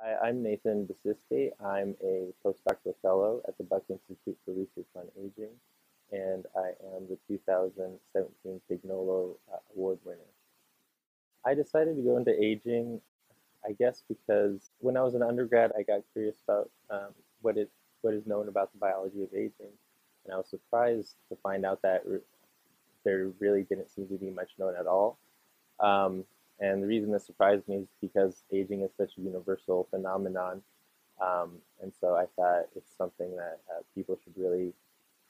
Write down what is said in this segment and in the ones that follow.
Hi, I'm Nathan Basisty. I'm a postdoctoral fellow at the Buck Institute for Research on Aging, and I am the 2017 Pignolo uh, Award winner. I decided to go into aging, I guess, because when I was an undergrad, I got curious about um, what it what is known about the biology of aging, and I was surprised to find out that re- there really didn't seem to be much known at all. Um, and the reason this surprised me is because aging is such a universal phenomenon. Um, and so I thought it's something that uh, people should really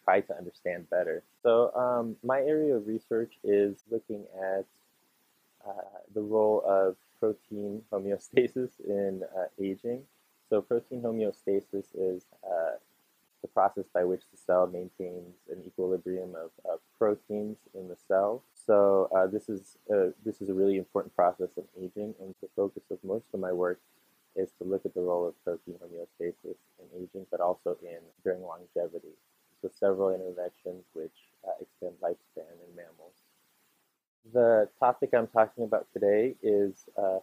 try to understand better. So um, my area of research is looking at uh, the role of protein homeostasis in uh, aging. So protein homeostasis is uh, the process by which the cell maintains an equilibrium of, of proteins in the cell. So uh, this is uh, this is a really important process in aging, and the focus of most of my work is to look at the role of protein homeostasis in aging, but also in during longevity. So several interventions which uh, extend lifespan in mammals. The topic I'm talking about today is uh,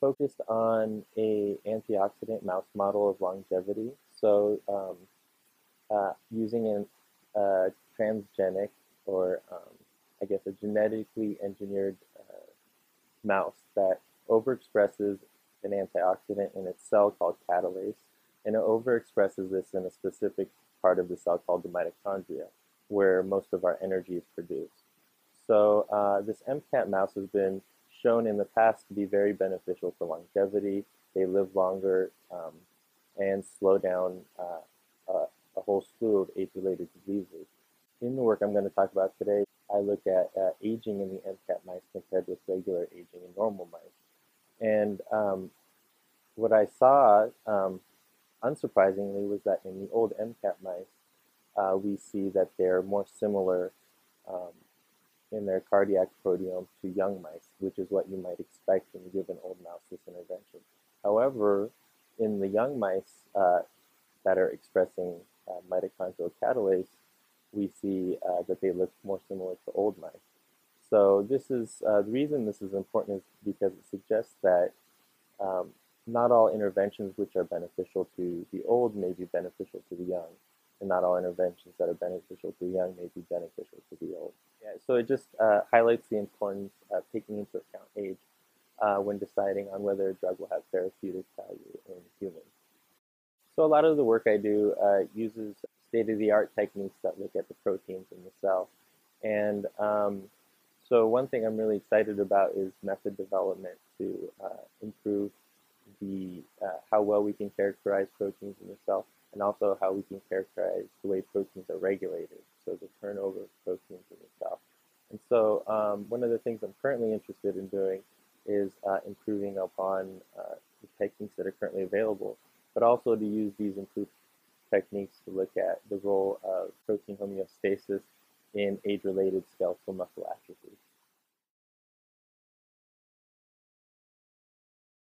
focused on a antioxidant mouse model of longevity. So um, uh, using a transgenic or um, I guess a genetically engineered uh, mouse that overexpresses an antioxidant in its cell called catalase, and it overexpresses this in a specific part of the cell called the mitochondria, where most of our energy is produced. So uh, this MCAT mouse has been shown in the past to be very beneficial for longevity. They live longer um, and slow down uh, a whole slew of age-related diseases. In the work I'm going to talk about today, I look at uh, aging in the MCAT mice compared with regular aging in normal mice. And um, what I saw, um, unsurprisingly, was that in the old MCAT mice, uh, we see that they're more similar um, in their cardiac proteome to young mice, which is what you might expect when you give an old mouse this intervention. However, in the young mice uh, that are expressing uh, mitochondrial catalase, we see uh, that they look more similar to old mice. So this is uh, the reason this is important is because it suggests that um, not all interventions which are beneficial to the old may be beneficial to the young, and not all interventions that are beneficial to the young may be beneficial to the old. Yeah, so it just uh, highlights the importance of taking into account age uh, when deciding on whether a drug will have therapeutic value in humans. So a lot of the work I do uh, uses state-of-the-art techniques that look at the proteins in the cell. And um, so one thing I'm really excited about is method development to uh, improve the uh, how well we can characterize proteins in the cell and also how we can characterize the way proteins are regulated, so the turnover of proteins in the cell. And so um, one of the things I'm currently interested in doing is uh, improving upon uh, the techniques that are currently available but also to use these improved techniques to look at the role of protein homeostasis in age-related skeletal muscle atrophy.